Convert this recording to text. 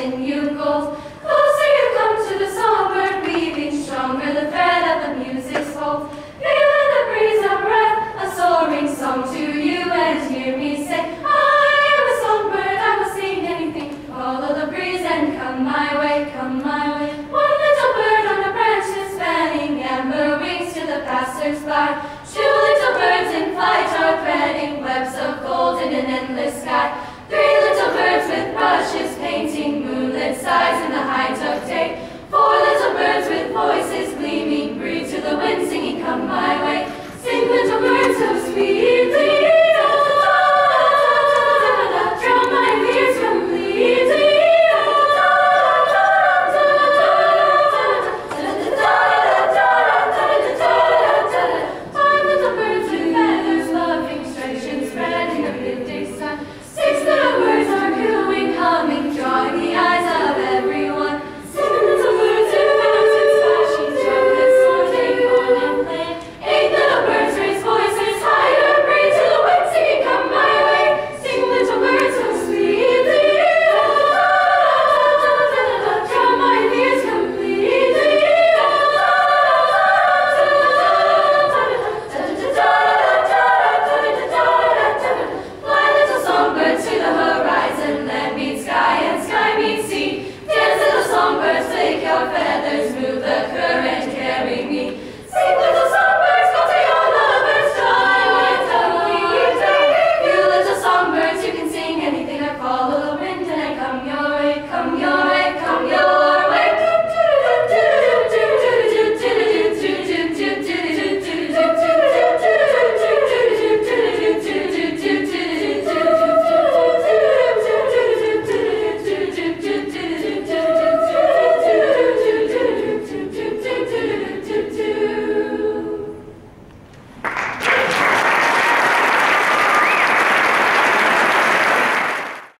give me a tune, I will spin you gold. Closer you come to the songbird weaving, stronger the thread of the music's hold. Feel in the breeze a breath, a soaring song to you, and hear me say, I am a songbird, I will sing anything. Follow the breeze and come my way, come my way. One little bird on a branch is fanning amber wings to the passers-by. Two little birds in flight voices bleed.